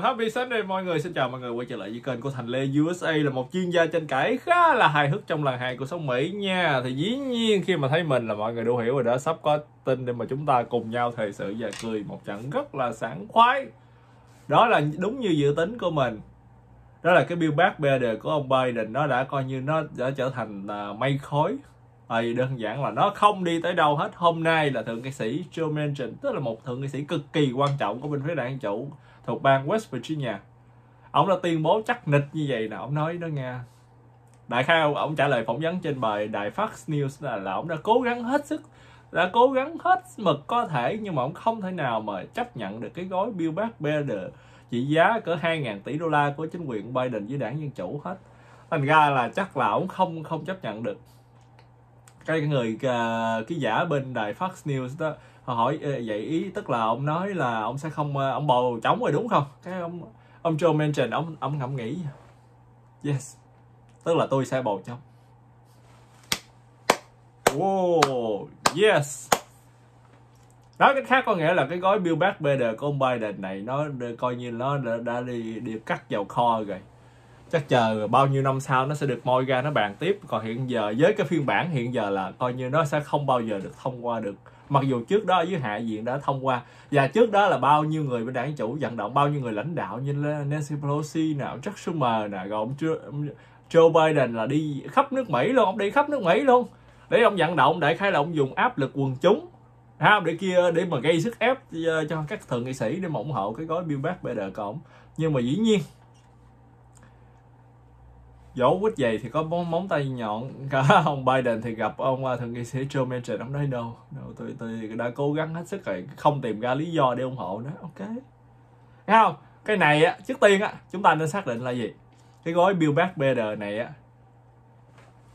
happy Sunday mọi người. Xin chào mọi người quay trở lại với kênh của Thành Lê USA Là một chuyên gia tranh cãi khá là hài hước trong làng hài của sống Mỹ nha. Thì dĩ nhiên khi mà thấy mình là mọi người đều hiểu rồi đó Sắp có tin để mà chúng ta cùng nhau thời sự và cười một trận rất là sảng khoái. Đó là đúng như dự tính của mình. Đó là cái Bill bác BD của ông Biden Nó đã coi như nó đã trở thành uh, mây khói. À, Thì đơn giản là nó không đi tới đâu hết. Hôm nay là thượng nghị sĩ Joe Manchin tức là một thượng nghị sĩ cực kỳ quan trọng của bên phía đảng chủ thuộc bang West Virginia. Ông đã tuyên bố chắc nịch như vậy nè ông nói đó nghe. Đại khái ông, ông trả lời phỏng vấn trên bài đài Fox News là, là ông đã cố gắng hết sức đã cố gắng hết mực có thể nhưng mà ông không thể nào mà chấp nhận được cái gói Build Back Better trị giá cỡ 2.000 tỷ đô la của chính quyền Biden với đảng Dân Chủ hết. Thành ra là chắc là ông không không chấp nhận được. Cái người à, cái giả bên đài Fox News đó hỏi vậy ý tức là ông nói là ông sẽ không ờ, ông bầu chống rồi đúng không? Cái ông ông Joe Manchin ông ông ngẫm nghĩ. Yes. Tức là tôi sẽ bầu chống wow yes. Nói cách khác có nghĩa là cái gói Build Back Better của ông Biden này nó coi như nó đã, đã đi đi cắt vào kho rồi. Chắc chờ bao nhiêu năm sau nó sẽ được moi ra nó bàn tiếp. Còn hiện giờ với cái phiên bản hiện giờ là coi như nó sẽ không bao giờ được thông qua được mặc dù trước đó dưới hạ viện đã thông qua và trước đó là bao nhiêu người bên đảng chủ vận động bao nhiêu người lãnh đạo như Nancy Pelosi nào Chuck Schumer nào, rồi ông Joe Biden là đi khắp nước Mỹ luôn ông đi khắp nước Mỹ luôn. Để ông vận động để khai là ông dùng áp lực quần chúng ha để kia để mà gây sức ép ờ, cho các thượng nghị sĩ để mà ủng hộ cái gói Bill Back Better của ông nhưng mà dĩ nhiên dỗ quýt dày thì có móng, móng tay nhọn. Cả ông Biden thì gặp ông à, thượng nghị sĩ Joe Manchin. Ông nói đâu no, tôi tôi đã cố gắng hết sức rồi không tìm ra lý do để ủng hộ nữa ok. Nghe không? Cái này á trước tiên á chúng ta nên xác định là gì? Cái gói Build Back Better này á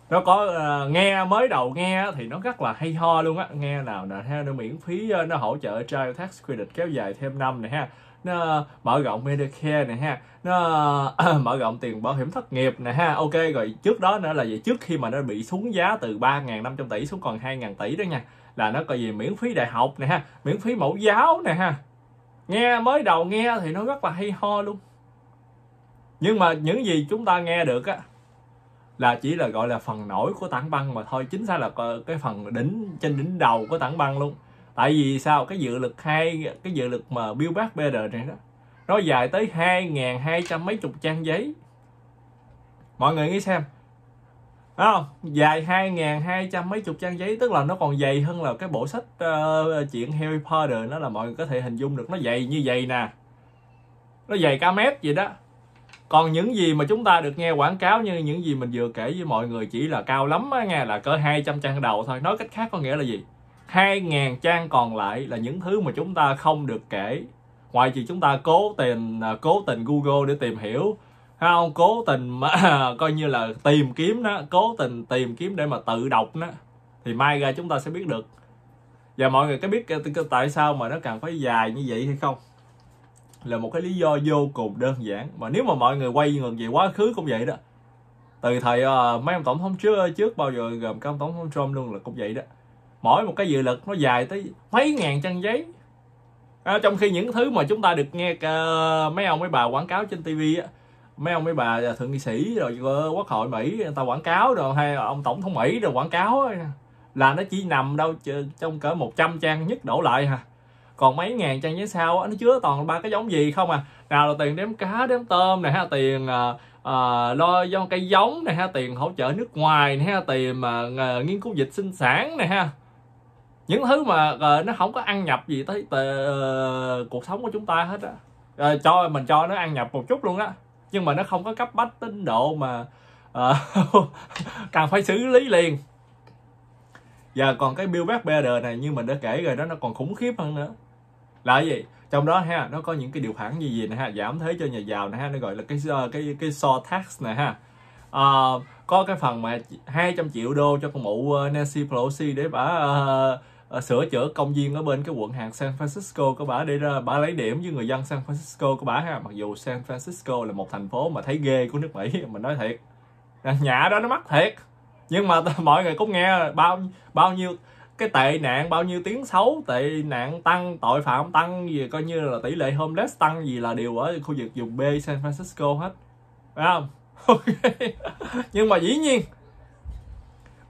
nó có uh, nghe mới đầu nghe thì nó rất là hay ho luôn á. Nghe nào nè ha nó miễn phí ờ, nó hỗ trợ child tax credit kéo dài thêm năm này ha nó mở rộng Medicare này ha. Nó mở rộng tiền bảo hiểm thất nghiệp này ha. Ok, rồi trước đó nữa là gì? Trước khi mà nó bị xuống giá từ 3.500 tỷ xuống còn 2.000 tỷ đó nha, là nó coi gì miễn phí đại học này ha, miễn phí mẫu giáo này ha. Nghe mới đầu nghe thì nó rất là hay ho luôn. Nhưng mà những gì chúng ta nghe được á, là chỉ là gọi là phần nổi của tảng băng mà thôi. Chính xác là cái phần đỉnh, trên đỉnh đầu của tảng băng luôn tại vì sao? Cái dự lực hai cái dự lực mà bill Back Better này đó nó dài tới hai ngàn hai trăm mấy chục trang giấy. Mọi người nghĩ xem. Đúng không? Dài hai ngàn hai trăm mấy chục trang giấy tức là nó còn dày hơn là cái bộ sách uh, chuyện Harry Potter nó là mọi người có thể hình dung được. Nó dày như vậy nè. Nó dày cả mét vậy đó. Còn những gì mà chúng ta được nghe quảng cáo như những gì mình vừa kể với mọi người chỉ là cao lắm á nghe là cỡ 200 trang đầu thôi. Nói cách khác có nghĩa là gì? 2.000 trang còn lại là những thứ mà chúng ta không được kể. Ngoài trừ chúng ta cố tình à, cố tình Google để tìm hiểu không cố tình mà coi như là tìm kiếm đó cố tình tìm kiếm để mà tự đọc đó thì mai ra chúng ta sẽ biết được. Và mọi người có biết tại sao mà nó cần phải dài như vậy hay không? Là một cái lý do vô cùng đơn giản. Mà nếu mà mọi người quay ngược về quá khứ cũng vậy đó. Từ thời uh, mấy ông tổng thống trước trước bao giờ gồm các ông tổng thống Trump luôn là cũng vậy đó mỗi một cái dự lực nó dài tới mấy ngàn trang giấy. À, trong khi những thứ mà chúng ta được nghe uh, mấy ông mấy bà quảng cáo trên tivi á mấy ông mấy bà thượng nghị sĩ rồi quốc hội mỹ người ta quảng cáo rồi hay ông tổng thống mỹ rồi quảng cáo là nó chỉ nằm đâu trong cỡ 100 trang nhất đổ lại hả còn mấy ngàn trang giấy sau nó chứa toàn ba cái giống gì không à? Nào là tiền đếm cá đếm tôm này ha tiền uh, uh, lo do cây giống này ha tiền hỗ trợ nước ngoài này ha tiền mà uh, nghiên cứu dịch sinh sản này ha những thứ mà uh, nó không có ăn nhập gì tới uh, cuộc sống của chúng ta hết á. Uh, cho mình cho nó ăn nhập một chút luôn á. Nhưng mà nó không có cấp bách tính độ mà uh, cần phải xử lý liền. Và còn cái bill Back Better này như mình đã kể rồi đó nó còn khủng khiếp hơn nữa. Là cái gì? Trong đó ha nó có những cái điều khoản như gì nè ha giảm thuế cho nhà giàu nè ha nó gọi là cái cái cái so tax nè ha. Uh, có cái phần mà 200 triệu đô cho con mụ Nancy Pelosi để bà uh, uh, sửa chữa công viên ở bên cái quận hàng San Francisco của bà để ra bà lấy điểm với người dân San Francisco của bà ha. Mặc dù San Francisco là một thành phố mà thấy ghê của nước Mỹ mình nói thiệt. Nhà đó nó mắc thiệt. Nhưng mà mọi người cũng nghe bao bao nhiêu cái tệ nạn bao nhiêu tiếng xấu tệ nạn tăng tội phạm tăng gì coi như là tỷ lệ homeless tăng gì là đều ở khu vực vùng B San Francisco hết. Phải không? Okay. nhưng mà dĩ nhiên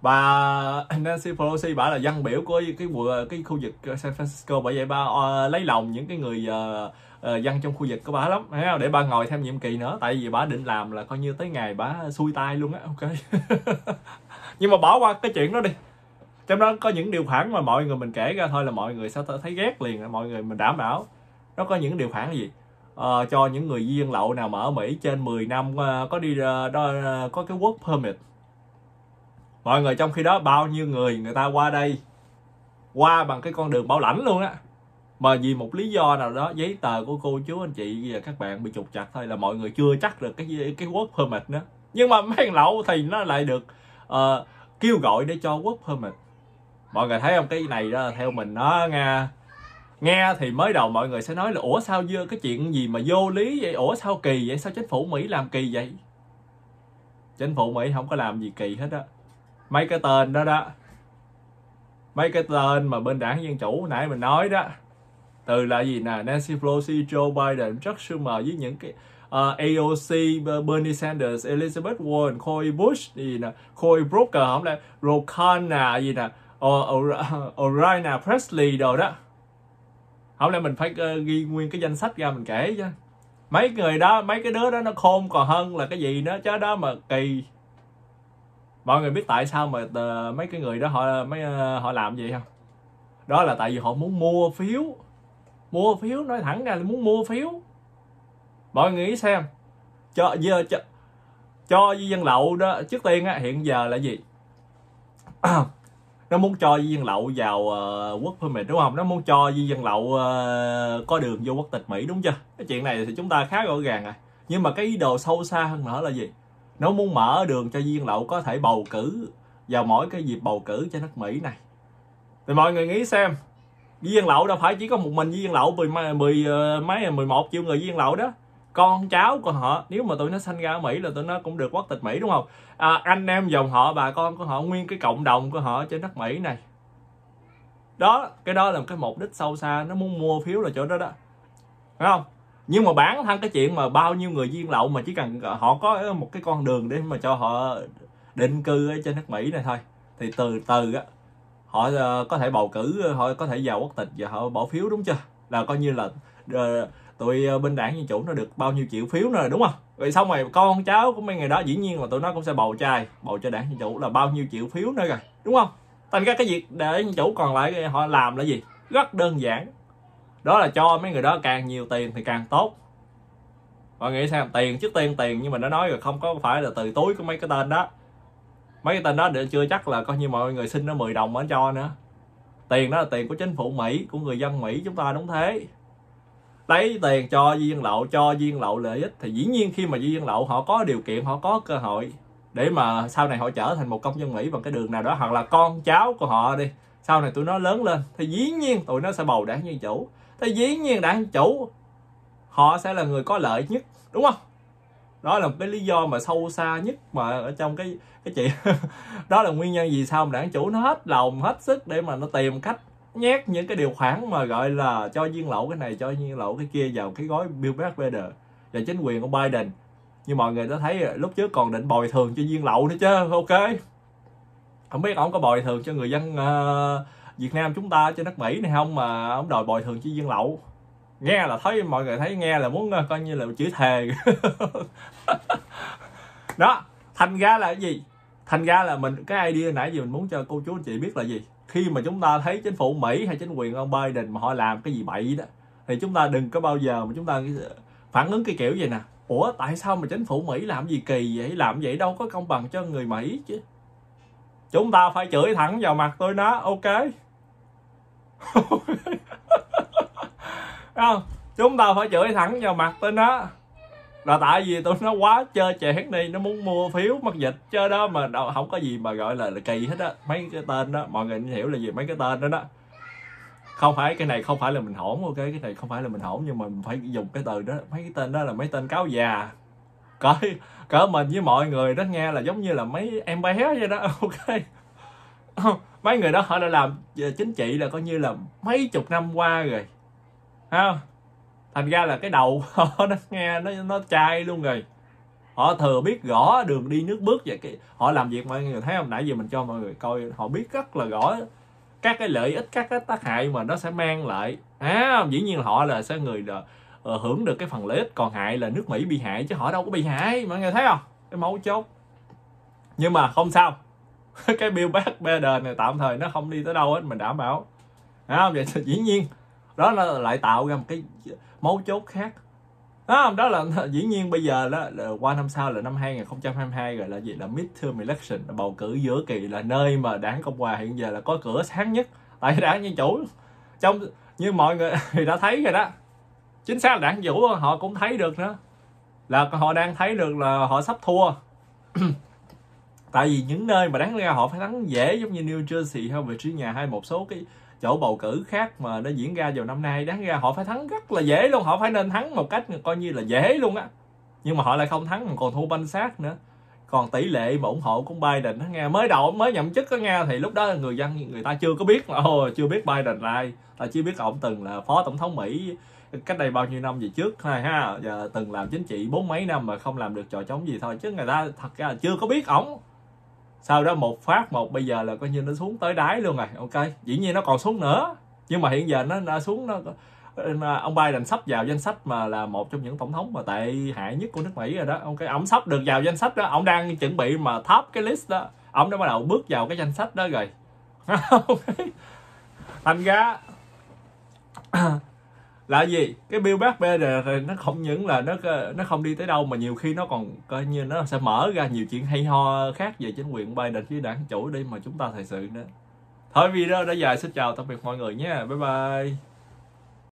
bà Nancy Pelosi bảo là dân biểu của cái cái, khu vực San Francisco bởi vậy bà uh, lấy lòng những cái người uh, uh, dân trong khu vực của bà lắm. Thấy không? để bà ngồi thêm nhiệm kỳ nữa. Tại vì bà định làm là coi như tới ngày bà xuôi tay luôn á. Ok. Nhưng mà bỏ qua cái chuyện đó đi. Trong đó có những điều khoản mà mọi người mình kể ra thôi là mọi người sẽ thấy ghét liền mọi người mình đảm bảo. Nó có những điều khoản gì? Uh, cho những người di dân lậu nào mà ở Mỹ trên 10 năm uh, có đi uh, đó uh, có cái work permit mọi người trong khi đó bao nhiêu người người ta qua đây qua bằng cái con đường bảo lãnh luôn á. Mà vì một lý do nào đó giấy tờ của cô chú anh chị và các bạn bị trục chặt thôi là mọi người chưa chắc được cái cái work permit nữa nhưng mà mấy thằng lậu thì nó lại được uh, kêu gọi để cho work permit. Mọi người thấy không? Cái này đó theo mình nó nghe nghe thì mới đầu mọi người sẽ nói là ủa sao dưa cái chuyện gì mà vô lý vậy? Ủa sao kỳ vậy? Sao chính phủ mỹ làm kỳ vậy? Chính phủ mỹ không có làm gì kỳ hết á mấy cái tên đó đó. Mấy cái tên mà bên đảng dân chủ nãy mình nói đó. Từ là gì nè? Nancy Pelosi, Joe Biden, Chuck Schumer với những cái ờ, uh, AOC, Bernie Sanders, Elizabeth Warren, Cory Bush gì nè, Cory Booker không lẽ? Rokana gì nè, ờ, Oriana Presley đồ đó. Không lẽ mình phải uh, ghi nguyên cái danh sách ra mình kể chứ? Mấy người đó mấy cái đứa đó nó khôn còn hơn là cái gì nữa? Chứ đó mà kỳ mọi người biết tại sao mà uh, mấy cái người đó họ mấy uh, họ làm gì không? Đó là tại vì họ muốn mua phiếu. Mua phiếu nói thẳng ra là muốn mua phiếu. Mọi người nghĩ xem. Cho giờ cho, cho di dân lậu đó trước tiên á hiện giờ là gì? Nó muốn cho di dân lậu vào ờ, uh, quốc permit đúng không? Nó muốn cho di dân lậu uh, có đường vô quốc tịch mỹ đúng chưa? Cái chuyện này thì chúng ta khá rõ ràng rồi. Nhưng mà cái ý đồ sâu xa hơn nữa là gì? Nó muốn mở đường cho viên lậu có thể bầu cử vào mỗi cái dịp bầu cử cho nước mỹ này. Thì mọi người nghĩ xem viên lậu đâu phải chỉ có một mình viên lậu mười mười ờ, mấy mười một triệu người viên lậu đó. Con cháu của họ nếu mà tụi nó sanh ra ở Mỹ là tụi nó cũng được quốc tịch Mỹ đúng không? À, anh em dòng họ bà con của họ nguyên cái cộng đồng của họ trên đất Mỹ này. Đó cái đó là một cái mục đích sâu xa nó muốn mua phiếu là chỗ đó đó. Phải không? Nhưng mà bán thân cái chuyện mà bao nhiêu người viên lậu mà chỉ cần họ có một cái con đường để mà cho họ định cư ở trên nước Mỹ này thôi. Thì từ từ á, họ ờ, có thể bầu cử, họ có thể vào quốc tịch và họ bỏ phiếu, đúng chưa? Là coi như là ờ, tụi ờ, bên đảng dân chủ nó được bao nhiêu triệu phiếu nữa đúng không? Rồi xong rồi con cháu của mấy người đó dĩ nhiên là tụi nó cũng sẽ bầu trai bầu cho đảng dân chủ là bao nhiêu triệu phiếu nữa rồi, đúng không? Thành ra cái việc để dân chủ còn lại họ làm là gì? Rất đơn giản đó là cho mấy người đó càng nhiều tiền thì càng tốt. Mọi nghĩ xem tiền trước tiên tiền, nhưng mà nó nói rồi không có phải là từ túi của mấy cái tên đó. Mấy cái tên đó để chưa chắc là coi như mọi người xin nó 10 đồng mới cho nữa. Tiền đó là tiền của chính phủ Mỹ, của người dân Mỹ chúng ta, đúng thế. Lấy tiền cho di dân lậu, cho di dân lậu lợi ích thì dĩ nhiên khi mà di dân lậu họ có điều kiện, họ có cơ hội để mà sau này họ trở thành một công dân Mỹ bằng cái đường nào đó, hoặc là con cháu của họ đi, sau này tụi nó lớn lên thì dĩ nhiên tụi nó sẽ bầu đảng dân chủ thì dĩ nhiên đảng chủ họ sẽ là người có lợi nhất đúng không? Đó là một cái lý do mà sâu xa nhất mà ở trong cái cái chuyện đó là nguyên nhân vì sao mà đảng chủ nó hết lòng hết sức để mà nó tìm cách nhét những cái điều khoản mà gọi là cho viên lậu cái này cho viên lậu cái kia vào cái gói Bill Better và chính quyền của Biden. Như mọi người đã thấy lúc trước còn định bồi thường cho viên lậu nữa chứ ok. Không biết ông có bồi thường cho người dân uh, Việt Nam chúng ta trên đất Mỹ này không mà ông đòi bồi thường cho viên lậu. Nghe là thấy, mọi người thấy nghe là muốn ờ, coi như là chữ thề. Đó, thành ra là cái gì? Thành ra là mình, cái idea nãy giờ mình muốn cho cô chú anh chị biết là gì? Khi mà chúng ta thấy chính phủ Mỹ hay chính quyền ông Biden mà họ làm cái gì bậy đó, thì chúng ta đừng có bao giờ mà chúng ta ờ, phản ứng cái kiểu vậy nè. Ủa, tại sao mà chính phủ Mỹ làm gì kỳ vậy? Làm vậy đâu có công bằng cho người Mỹ chứ. Chúng ta phải chửi thẳng vào mặt tôi nó ok? Không? Chúng ta phải chửi thẳng vào mặt tên nó là tại vì tụi nó quá chơi chẹt đi nó muốn mua phiếu mắc dịch chơi đó mà đâu, không có gì mà gọi là, là kỳ hết á. Mấy cái tên đó mọi người hiểu là gì mấy cái tên đó đó. Không phải cái này không phải là mình hổn ok cái này không phải là mình hổn nhưng mà mình phải dùng cái từ đó. Mấy cái tên đó là mấy tên cáo già. Cỡ cỡ mình với mọi người đó nghe là giống như là mấy em bé vậy đó ok mấy người đó họ đã làm ờ, chính trị là coi như là mấy chục năm qua rồi. Ha, thành ra là cái đầu họ nó nghe nó nó chai luôn rồi. Họ thừa biết rõ đường đi nước bước và cái họ làm việc mọi người thấy không? Nãy giờ mình cho mọi người coi họ biết rất là rõ các cái lợi ích các cái tác hại mà nó sẽ mang lại. À, dĩ nhiên là họ là sẽ người là uh, hưởng được cái phần lợi ích. Còn hại là nước mỹ bị hại chứ họ đâu có bị hại. Mọi người thấy không? Cái mấu chốt. Nhưng mà không sao. cái bill back better này tạm thời nó không đi tới đâu hết mình đảm bảo. À, vậy thì dĩ nhiên đó là lại tạo ra một cái mấu chốt khác. Đó, đó là dĩ nhiên bây giờ đó là qua năm sau là năm 2022 rồi là gì? Là midterm election là bầu cử giữa kỳ là nơi mà đảng cộng hòa hiện giờ là có cửa sáng nhất. Tại đảng dân chủ. Trong như mọi người thì đã thấy rồi đó. Chính xác là đảng dân chủ họ cũng thấy được nữa. Là họ đang thấy được là họ sắp thua. tại vì những nơi mà đáng ra họ phải thắng dễ giống như New Jersey hay Virginia hay một số cái chỗ bầu cử khác mà nó diễn ra vào năm nay đáng ra họ phải thắng rất là dễ luôn. Họ phải nên thắng một cách coi như là dễ luôn á. Nhưng mà họ lại không thắng còn thua banh sát nữa. Còn tỷ lệ mà ủng hộ của Biden đó nghe mới đầu mới nhậm chức đó nghe thì lúc đó người dân người ta chưa có biết mà oh, chưa biết Biden là ai. Ta chỉ biết ông từng là phó tổng thống Mỹ cách đây bao nhiêu năm về trước này ha. Giờ từng làm chính trị bốn mấy năm mà không làm được trò chống gì thôi. Chứ người ta thật ra là chưa có biết ổng sau đó một phát một bây giờ là coi như nó xuống tới đáy luôn rồi ok? Dĩ nhiên nó còn xuống nữa. Nhưng mà hiện giờ nó, nó xuống nó ông Biden sắp vào danh sách mà là một trong những tổng thống mà tệ hại nhất của nước Mỹ rồi đó ok? Ông sắp được vào danh sách đó ông đang chuẩn bị mà top cái list đó ông đã bắt đầu bước vào cái danh sách đó rồi. Thành ra là gì? Cái Bill Back Better nó không những là nó nó không đi tới đâu, mà nhiều khi nó còn coi như nó sẽ mở ra nhiều chuyện hay ho khác về chính quyền Biden với đảng chủ đi mà chúng ta thật sự nữa. Thôi video đã dài, xin chào tạm biệt mọi người nhé bye bye.